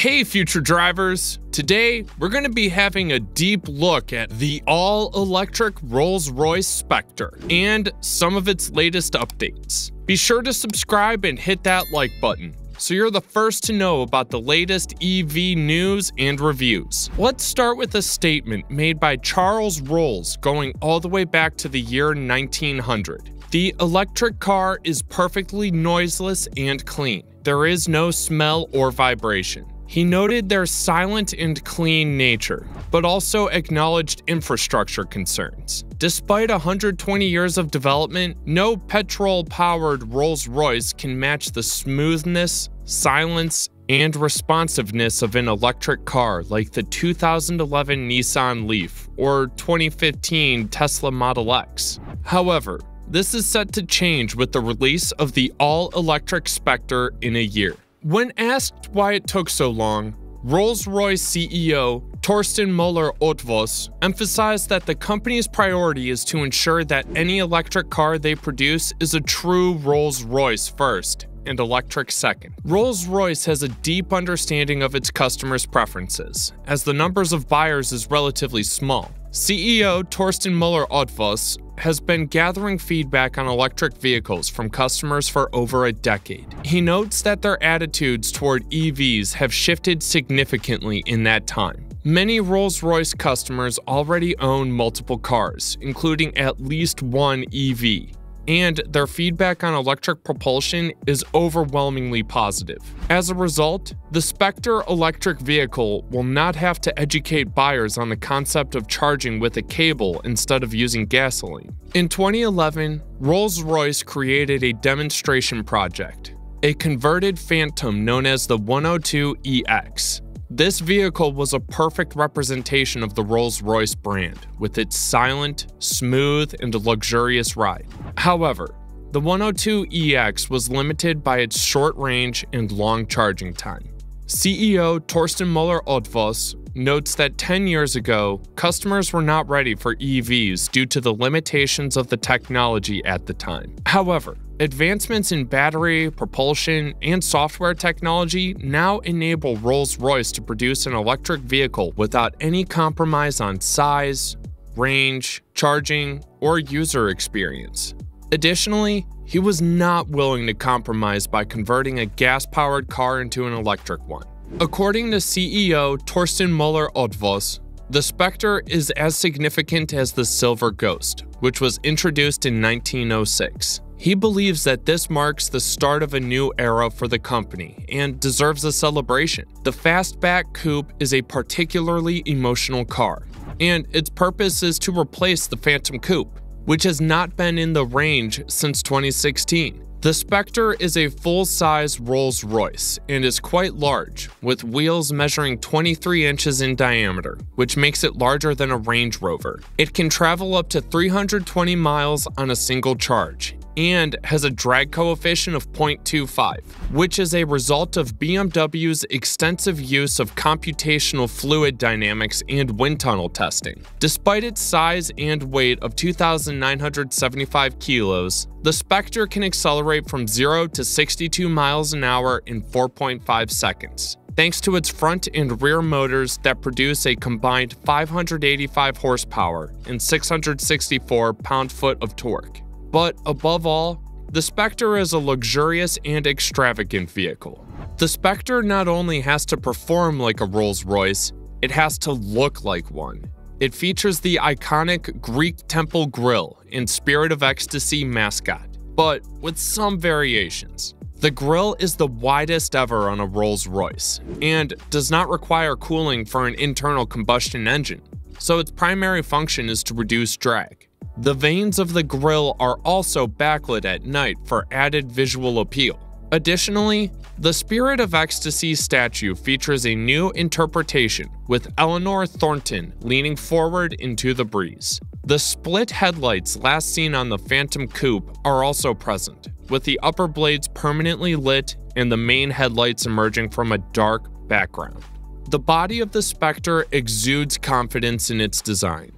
Hey, future drivers! Today, we're going to be having a deep look at the all electric Rolls Royce Spectre and some of its latest updates. Be sure to subscribe and hit that like button so you're the first to know about the latest EV news and reviews. Let's start with a statement made by Charles Rolls going all the way back to the year 1900. The electric car is perfectly noiseless and clean. There is no smell or vibration. He noted their silent and clean nature, but also acknowledged infrastructure concerns. Despite 120 years of development, no petrol powered Rolls Royce can match the smoothness, silence, and responsiveness of an electric car like the 2011 Nissan Leaf or 2015 Tesla Model X. However, this is set to change with the release of the all electric Spectre in a year. When asked why it took so long, Rolls Royce CEO Torsten Müller Ötvös emphasized that the company's priority is to ensure that any electric car they produce is a true Rolls Royce first and electric second. Rolls Royce has a deep understanding of its customers' preferences, as the numbers of buyers is relatively small. CEO Torsten Müller Ötvös has been gathering feedback on electric vehicles from customers for over a decade. He notes that their attitudes toward EVs have shifted significantly in that time. Many Rolls Royce customers already own multiple cars, including at least one EV, and their feedback on electric propulsion is overwhelmingly positive. As a result, the Spectre electric vehicle will not have to educate buyers on the concept of charging with a cable instead of using gasoline. In 2011, Rolls Royce created a demonstration project, a converted Phantom known as the 102EX. This vehicle was a perfect representation of the Rolls Royce brand, with its silent, smooth, and luxurious ride. However, the 102EX was limited by its short range and long charging time. CEO Torsten Müller Ötvös notes that 10 years ago, customers were not ready for EVs due to the limitations of the technology at the time. However, Advancements in battery, propulsion, and software technology now enable Rolls Royce to produce an electric vehicle without any compromise on size, range, charging, or user experience. Additionally, he was not willing to compromise by converting a gas powered car into an electric one. According to CEO Torsten Müller Ötvös, the Spectre is as significant as the Silver Ghost, which was introduced in 1906. He believes that this marks the start of a new era for the company and deserves a celebration. The Fastback Coupe is a particularly emotional car, and its purpose is to replace the Phantom Coupe, which has not been in the range since 2016. The Spectre is a full-size Rolls-Royce and is quite large, with wheels measuring 23 inches in diameter, which makes it larger than a Range Rover. It can travel up to 320 miles on a single charge, and has a drag coefficient of 0.25, which is a result of BMW's extensive use of computational fluid dynamics and wind tunnel testing. Despite its size and weight of 2,975 kilos, the Spectre can accelerate from 0 to 62 miles an hour in 4.5 seconds thanks to its front and rear motors that produce a combined 585 horsepower and 664 pound-foot of torque. But above all, the Spectre is a luxurious and extravagant vehicle. The Spectre not only has to perform like a Rolls Royce, it has to look like one. It features the iconic Greek temple grille and Spirit of Ecstasy mascot, but with some variations. The grille is the widest ever on a Rolls Royce and does not require cooling for an internal combustion engine, so its primary function is to reduce drag. The vanes of the grille are also backlit at night for added visual appeal. Additionally, the Spirit of Ecstasy statue features a new interpretation with Eleanor Thornton leaning forward into the breeze. The split headlights last seen on the Phantom Coupe are also present, with the upper blades permanently lit and the main headlights emerging from a dark background. The body of the Spectre exudes confidence in its design,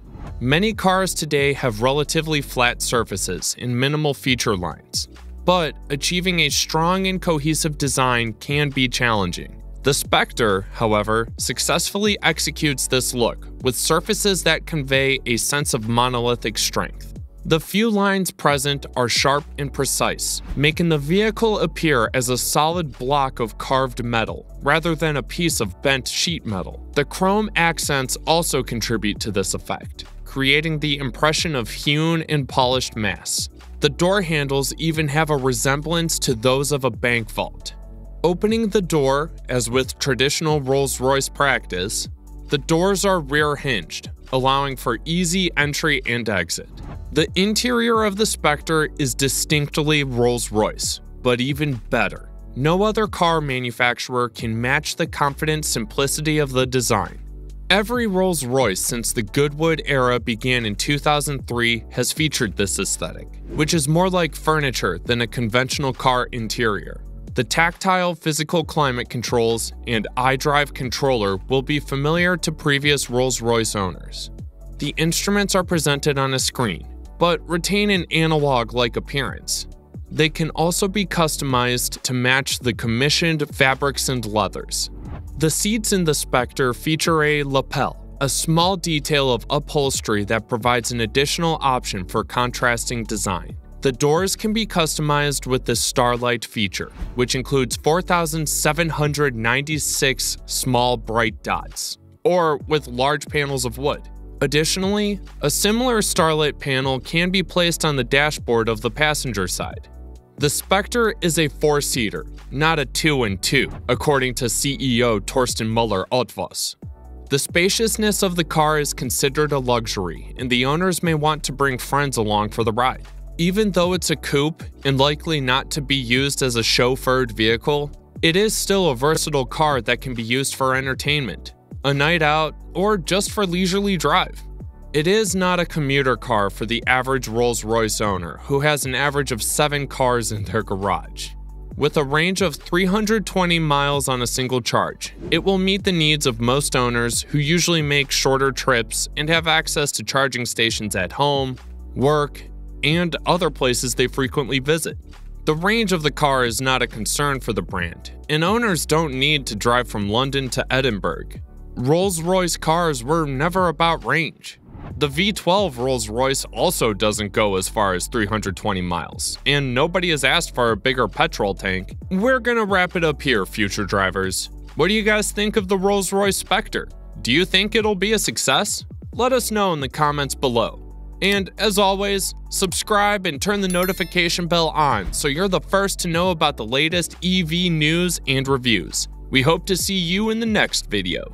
Many cars today have relatively flat surfaces and minimal feature lines, but achieving a strong and cohesive design can be challenging. The Spectre, however, successfully executes this look with surfaces that convey a sense of monolithic strength. The few lines present are sharp and precise, making the vehicle appear as a solid block of carved metal rather than a piece of bent sheet metal. The chrome accents also contribute to this effect, creating the impression of hewn and polished mass. The door handles even have a resemblance to those of a bank vault. Opening the door, as with traditional Rolls Royce practice, the doors are rear hinged, allowing for easy entry and exit. The interior of the Spectre is distinctly Rolls Royce, but even better. No other car manufacturer can match the confident simplicity of the design. Every Rolls Royce since the Goodwood era began in 2003 has featured this aesthetic, which is more like furniture than a conventional car interior. The tactile physical climate controls and iDrive controller will be familiar to previous Rolls Royce owners. The instruments are presented on a screen, but retain an analog like appearance. They can also be customized to match the commissioned fabrics and leathers. The seats in the Spectre feature a lapel, a small detail of upholstery that provides an additional option for contrasting design. The doors can be customized with the Starlight feature, which includes 4,796 small bright dots, or with large panels of wood. Additionally, a similar Starlight panel can be placed on the dashboard of the passenger side. The Spectre is a four-seater, not a two and two, according to CEO Torsten Müller Ötvös. The spaciousness of the car is considered a luxury, and the owners may want to bring friends along for the ride. Even though it's a coupe and likely not to be used as a chauffeured vehicle, it is still a versatile car that can be used for entertainment, a night out, or just for leisurely drive. It is not a commuter car for the average Rolls Royce owner who has an average of 7 cars in their garage. With a range of 320 miles on a single charge, it will meet the needs of most owners who usually make shorter trips and have access to charging stations at home, work, and other places they frequently visit. The range of the car is not a concern for the brand, and owners don't need to drive from London to Edinburgh. Rolls Royce cars were never about range. The V12 Rolls Royce also doesn't go as far as 320 miles, and nobody has asked for a bigger petrol tank. We're gonna wrap it up here, future drivers. What do you guys think of the Rolls Royce Spectre? Do you think it'll be a success? Let us know in the comments below. And as always, subscribe and turn the notification bell on so you're the first to know about the latest EV news and reviews. We hope to see you in the next video.